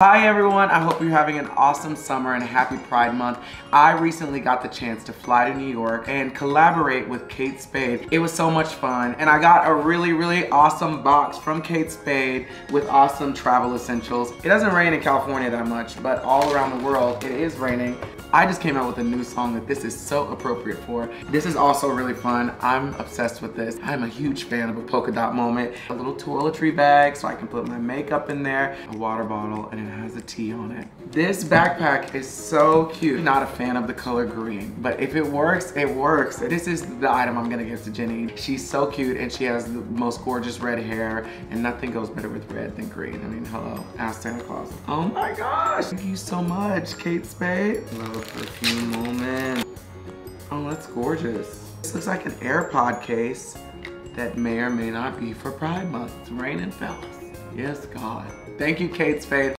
Hi everyone, I hope you're having an awesome summer and happy Pride Month. I recently got the chance to fly to New York and collaborate with Kate Spade. It was so much fun and I got a really, really awesome box from Kate Spade with awesome travel essentials. It doesn't rain in California that much, but all around the world it is raining. I just came out with a new song that this is so appropriate for. This is also really fun. I'm obsessed with this. I'm a huge fan of a polka dot moment. A little toiletry bag so I can put my makeup in there, a water bottle, and it has a tea on it. This backpack is so cute. Not a fan of the color green, but if it works, it works. This is the item I'm gonna give to Jenny. She's so cute and she has the most gorgeous red hair and nothing goes better with red than green. I mean, hello, ask Santa Claus. Oh my gosh, thank you so much, Kate Spade. Love a perfume moment. Oh, that's gorgeous. This looks like an AirPod case that may or may not be for Pride Month. It's raining fellas. Yes, God. Thank you, Kate Spade.